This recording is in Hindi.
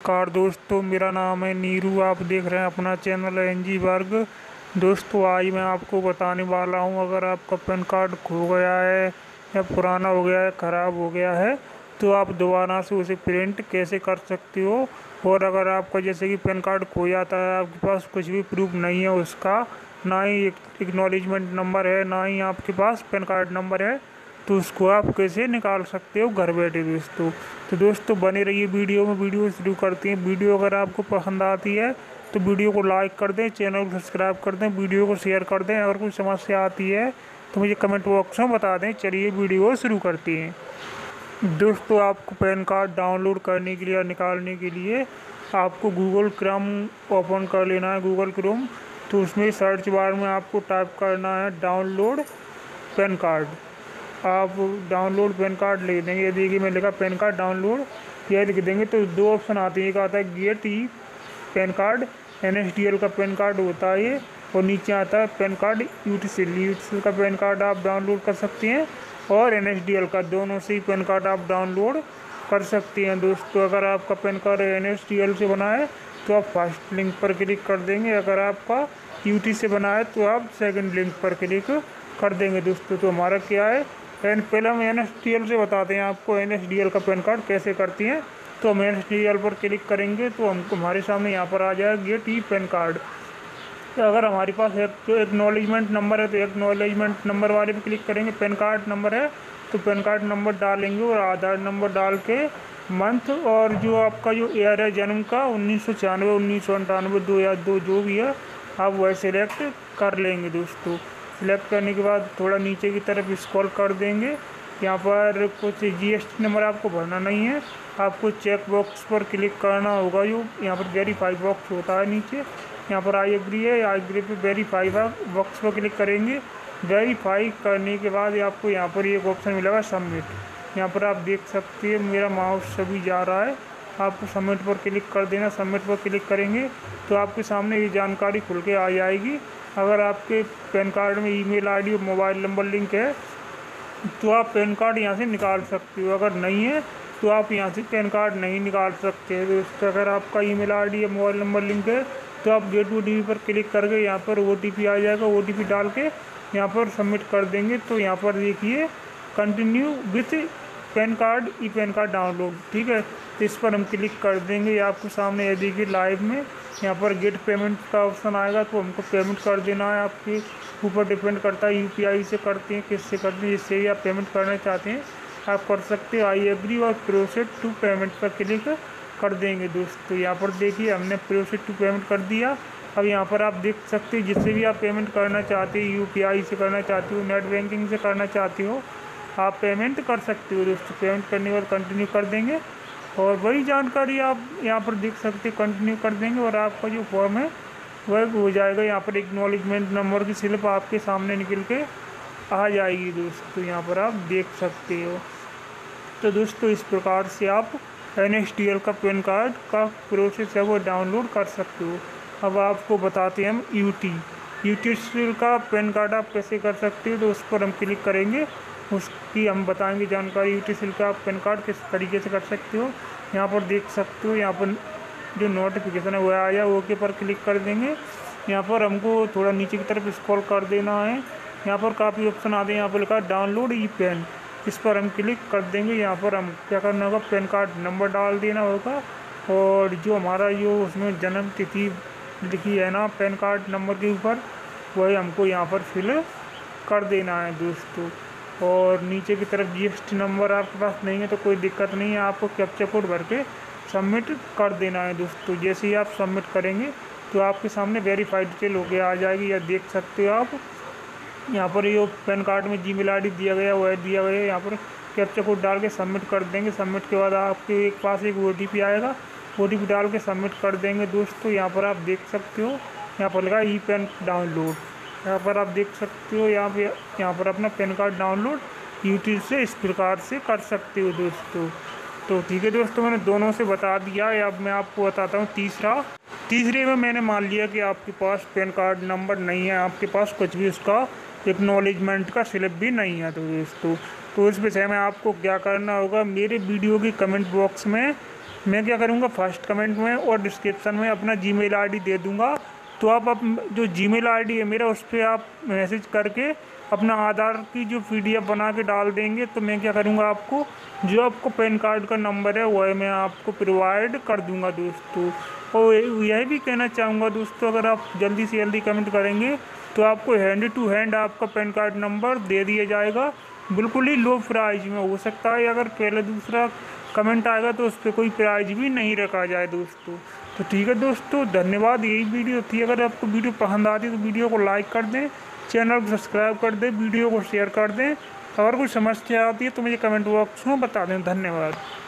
नमस्कार दोस्तों, मेरा नाम है नीरू। आप देख रहे हैं अपना चैनल एन जी वर्ग। दोस्तों, आज मैं आपको बताने वाला हूँ, अगर आपका पैन कार्ड खो गया है या पुराना हो गया है, ख़राब हो गया है तो आप दोबारा से उसे प्रिंट कैसे कर सकते हो? और अगर आपका जैसे कि पैन कार्ड खो जाता है, आपके पास कुछ भी प्रूफ नहीं है, उसका ना ही एक्नॉलेजमेंट नंबर है, ना ही आपके पास पैन कार्ड नंबर है तो उसको आप कैसे निकाल सकते हो घर बैठे दोस्तों? तो दोस्तों बने रहिए वीडियो में, वीडियो शुरू करते हैं। वीडियो अगर आपको पसंद आती है तो वीडियो को लाइक कर दें, चैनल को सब्सक्राइब कर दें, वीडियो को शेयर कर दें। अगर कोई समस्या आती है तो मुझे कमेंट बॉक्स में बता दें। चलिए वीडियो शुरू करते हैं। दोस्तों, आपको पैन कार्ड डाउनलोड करने के लिए या निकालने के लिए आपको गूगल क्रम ओपन कर लेना है, गूगल क्रोम। तो उसमें सर्च बार में आपको टाइप करना है, डाउनलोड पैन कार्ड। आप डाउनलोड पैन कार्ड लिख देंगे। ये देखिए मैं लिखा पैन कार्ड डाउनलोड यह लिख देंगे तो दो ऑप्शन आते हैं। एक आता है get e PAN card, N का पैन कार्ड होता है, और नीचे आता है पैन कार्ड यूटीसिल। यूटीसिल का पैन कार्ड आप डाउनलोड कर सकते हैं, और एन का। दोनों से ही पैन कार्ड आप डाउनलोड कर सकते हैं। दोस्तों, अगर आपका पैन कार्ड एन से बना है तो आप फ़र्स्ट लिंक पर क्लिक कर देंगे। अगर आपका यूटी से बना है तो आप सेकंड लिंक पर क्लिक कर देंगे। दोस्तों तो हमारा क्या है? एन पहले हम एनएसडीएल से बताते हैं आपको एनएसडीएल का पैन कार्ड कैसे करती हैं। तो हम एन पर क्लिक करेंगे तो हमको हमारे सामने यहाँ पर आ जाएगा गेट ई पैन कार्ड तो अगर हमारे पास एक तो एक्नॉलेजमेंट नंबर है तो एक्नॉलेजमेंट नंबर वाले पे क्लिक करेंगे पैन कार्ड नंबर है तो पैन कार्ड नंबर डालेंगे और आधार नंबर डाल के मंथ और जो आपका जो ईयर है, जन्म का, उन्नीस सौ छियानवे, उन्नीस सौ अंठानवे, दो या दो, जो भी है, आप वह सिलेक्ट कर लेंगे दोस्तों। सिलेक्ट करने के बाद थोड़ा नीचे की तरफ़ स्क्रॉल कर देंगे। यहाँ पर कुछ जीएसटी नंबर आपको भरना नहीं है। आपको चेक बॉक्स पर क्लिक करना होगा। जो यहाँ पर वेरीफाई बॉक्स होता है नीचे। यहाँ पर आई एग्री है। आई एग्री पे वेरीफाई बॉक्स पर क्लिक करेंगे। वेरीफाई करने के बाद आपको यहाँ पर एक ऑप्शन मिलेगा सबमिट। यहाँ पर आप देख सकते हैं मेरा माउस सभी जा रहा है। आपको सबमिट पर क्लिक कर देना सबमिट पर क्लिक करेंगे तो आपके सामने ये जानकारी खुल के आ जाएगी। अगर आपके पैन कार्ड में ईमेल आईडी और मोबाइल नंबर लिंक है तो आप पैन कार्ड यहाँ से निकाल सकते हो। अगर नहीं है तो आप यहाँ से पैन कार्ड नहीं निकाल सकते तो अगर आपका ईमेल आईडी या मोबाइल नंबर लिंक है तो आप गेट ओ पर क्लिक करके यहाँ पर ओटीपी आ जाएगा। ओटीपी डाल के यहाँ पर सबमिट कर देंगे। तो यहाँ पर देखिए continue with PAN card e PAN card download, ठीक है? तो इस पर हम क्लिक कर देंगे। आपको सामने ये देखिए लाइव में, यहाँ पर गेट पेमेंट का ऑप्शन आएगा तो हमको पेमेंट कर देना है आपके। ऊपर डिपेंड करता है यूपीआई से करते हैं, किससे करते हैं जिससे भी आप पेमेंट करना चाहते हैं। आप कर सकते हो, आई एग्री और प्रोसेड टू पेमेंट पर क्लिक कर देंगे दोस्तों। यहाँ पर देखिए, हमने प्रोसेड टू पेमेंट कर दिया। अब यहाँ पर आप देख सकते हैं, जिससे भी आप पेमेंट करना चाहते हो यूपीआई से करना चाहते हो, नेट बैंकिंग से करना चाहते हो आप पेमेंट कर सकते हो दोस्तों पेमेंट करने के बाद कंटिन्यू कर देंगे। और वही जानकारी आप यहाँ पर देख सकते कंटिन्यू कर देंगे और आपका जो फॉर्म है, वह हो जाएगा। यहाँ पर एक्नॉलेजमेंट नंबर की स्लिप आपके सामने निकल के आ जाएगी दोस्तों यहाँ पर आप देख सकते हो। तो दोस्तों, इस प्रकार से आप एन का पेन कार्ड का प्रोसेस है, वो डाउनलोड कर सकते हो। अब आपको बताते हैं हम यू टी का पेन कार्ड आप कैसे कर सकते हो तो उस पर हम क्लिक करेंगे। उसकी हम बताएँगे जानकारी यू टी का आप पैन कार्ड किस तरीके से कर सकते हो। यहाँ पर देख सकते हो, यहाँ पर जो नोटिफिकेशन है वह आया ओके पर क्लिक कर देंगे। यहाँ पर हमको थोड़ा नीचे की तरफ़ स्क्रॉल कर देना है। यहाँ पर काफ़ी ऑप्शन आते हैं यहाँ पर लिखा डाउनलोड ई पेन इस पर हम क्लिक कर देंगे, यहाँ पर हम क्या करना होगा, पैन कार्ड नंबर डाल देना होगा। और जो हमारा जो उसमें जन्म तिथि लिखी है ना, पैन कार्ड नंबर के ऊपर, वही हमको यहाँ पर फिल कर देना है दोस्तों। और नीचे की तरफ़ जीएसटी नंबर आपके पास नहीं है तो कोई दिक्कत नहीं है। आपको कैप्चा कोड भर के सबमिट कर देना है दोस्तों। जैसे ही आप सबमिट करेंगे तो आपके सामने वेरीफाइड डिटेल हो गया आ जाएगी। या देख सकते हो आप, यहाँ पर ये पैन कार्ड में जी मेल दिया गया वह दिया गया यहाँ पर कैप्चा कोड डाल के सबमिट कर देंगे। सबमिट के बाद आपके एक पास एक ओटीपी आएगा। ओटीपी डाल के सबमिट कर देंगे दोस्तों। यहाँ पर आप देख सकते हो, यहाँ पर लगा ई पेन डाउनलोड यहाँ पर आप देख सकते हो, यहाँ पे, यहाँ पर अपना पैन कार्ड डाउनलोड यूट्यूब से इस प्रकार से कर सकते हो दोस्तों। तो ठीक है दोस्तों, मैंने दोनों से बता दिया। अब मैं आपको बताता हूँ तीसरा। तीसरे में मैंने मान लिया कि आपके पास पैन कार्ड नंबर नहीं है, आपके पास कुछ भी उसका एक्नॉलेजमेंट का स्लिप भी नहीं है तो दोस्तों। तो इस विषय में आपको क्या करना होगा, मेरे वीडियो के कमेंट बॉक्स में मैं क्या करूँगा फ़र्स्ट कमेंट में और डिस्क्रिप्सन में अपना जी मेल दे दूँगा। तो आप अप, जो जी मेल है, मेरा उस पर आप मैसेज करके अपना आधार की जो पीडीएफ बना के डाल देंगे तो मैं क्या करूँगा आपको, जो आपको पैन कार्ड का नंबर है, वह मैं आपको प्रोवाइड कर दूँगा दोस्तों। और यह भी कहना चाहूँगा दोस्तों, अगर आप जल्दी से जल्दी कमेंट करेंगे तो आपको हैंड टू हैंड आपका पैन कार्ड नंबर दे दिया जाएगा। बिल्कुल ही लो प्राइज में हो सकता है, अगर पहले दूसरा कमेंट आएगा तो उस पर कोई प्राइज भी नहीं रखा जाए दोस्तों। तो ठीक है दोस्तों, धन्यवाद। यही वीडियो थी। अगर आपको वीडियो पसंद आती है तो वीडियो को लाइक कर दें चैनल को सब्सक्राइब कर दें वीडियो को शेयर कर दें। अगर कोई समस्या आती है तो मुझे कमेंट बॉक्स में बता दें। धन्यवाद।